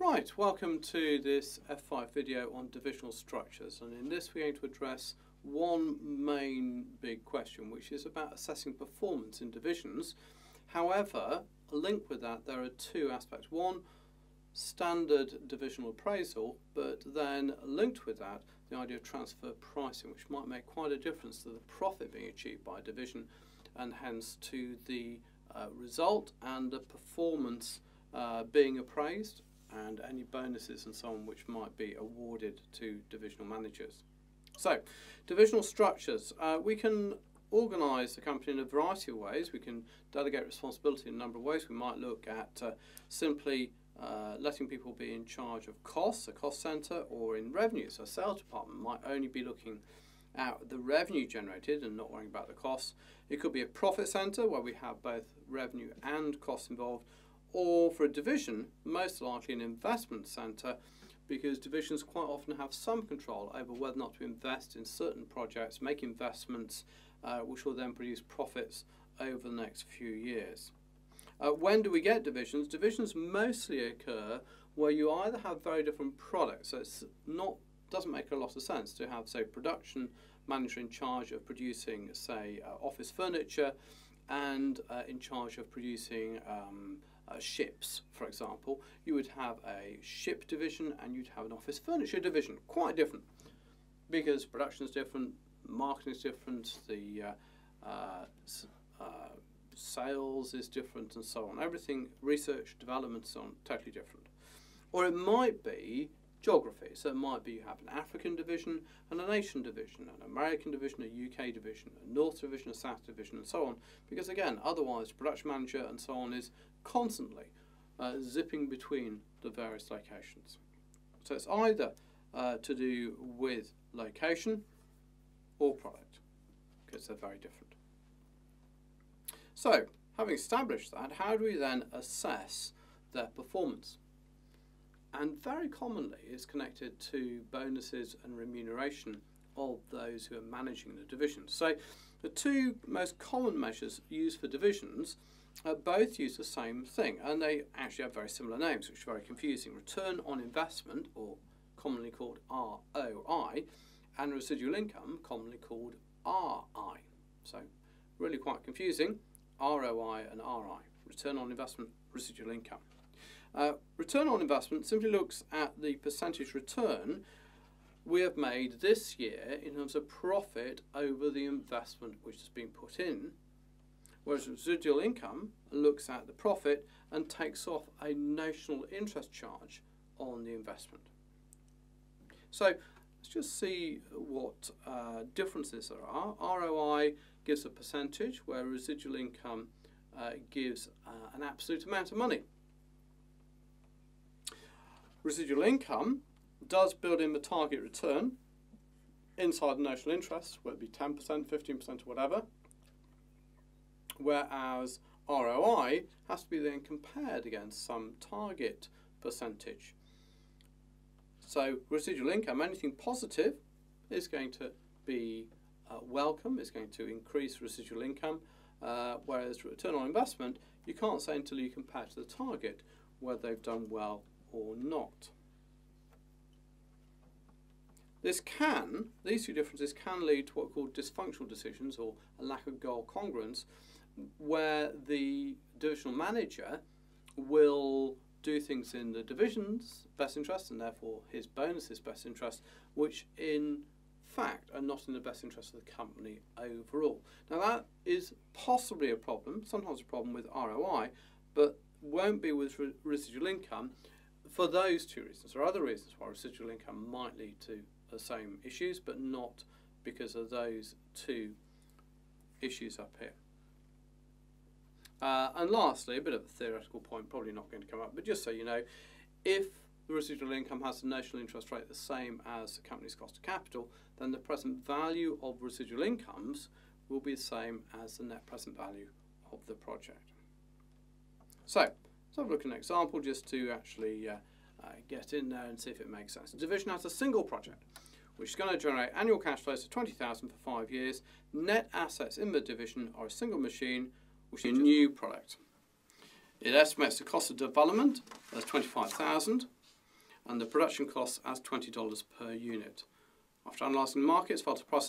Right, welcome to this F5 video on divisional structures and in this we're going to address one main big question which is about assessing performance in divisions. However, linked with that there are two aspects. One, standard divisional appraisal but then linked with that the idea of transfer pricing which might make quite a difference to the profit being achieved by a division and hence to the uh, result and the performance uh, being appraised and any bonuses and so on which might be awarded to divisional managers. So, divisional structures. Uh, we can organise the company in a variety of ways. We can delegate responsibility in a number of ways. We might look at uh, simply uh, letting people be in charge of costs, a cost centre, or in revenue. So a sales department might only be looking at the revenue generated and not worrying about the costs. It could be a profit centre where we have both revenue and costs involved, or for a division, most likely an investment centre, because divisions quite often have some control over whether or not to invest in certain projects, make investments uh, which will then produce profits over the next few years. Uh, when do we get divisions? Divisions mostly occur where you either have very different products, so it's not doesn't make a lot of sense to have, say, production manager in charge of producing, say, uh, office furniture and uh, in charge of producing um, uh, ships, for example, you would have a ship division and you'd have an office furniture division. Quite different because production is different, marketing is different, the uh, uh, uh, sales is different, and so on. Everything, research, development, so on, totally different. Or it might be geography. So it might be you have an African division and an Asian division, an American division, a UK division, a North division, a South division, and so on. Because again, otherwise, production manager and so on is constantly uh, zipping between the various locations. So it's either uh, to do with location or product, because they're very different. So, having established that, how do we then assess their performance? And very commonly it's connected to bonuses and remuneration of those who are managing the divisions. So the two most common measures used for divisions uh, both use the same thing, and they actually have very similar names, which are very confusing. Return on investment, or commonly called ROI, and residual income, commonly called RI. So, really quite confusing. ROI and RI, return on investment, residual income. Uh, return on investment simply looks at the percentage return we have made this year in terms of profit over the investment which has been put in whereas residual income looks at the profit and takes off a notional interest charge on the investment. So let's just see what uh, differences there are. ROI gives a percentage where residual income uh, gives uh, an absolute amount of money. Residual income does build in the target return inside the notional interest, whether it be 10%, 15% or whatever, whereas ROI has to be then compared against some target percentage. So residual income, anything positive is going to be uh, welcome, is going to increase residual income, uh, whereas return on investment, you can't say until you compare to the target whether they've done well or not. This can, these two differences can lead to what are called dysfunctional decisions or a lack of goal congruence, where the divisional manager will do things in the division's best interest and therefore his bonus's best interest, which in fact are not in the best interest of the company overall. Now that is possibly a problem, sometimes a problem with ROI, but won't be with re residual income for those two reasons. There are other reasons why residual income might lead to the same issues, but not because of those two issues up here. Uh, and lastly, a bit of a theoretical point, probably not going to come up, but just so you know, if the residual income has the notional interest rate the same as the company's cost of capital, then the present value of residual incomes will be the same as the net present value of the project. So, let's have a look at an example just to actually uh, uh, get in there and see if it makes sense. The division has a single project which is going to generate annual cash flows of 20,000 for five years. Net assets in the division are a single machine which is a new product. It estimates the cost of development as 25,000 and the production costs as $20 per unit. After analysing markets, felt a price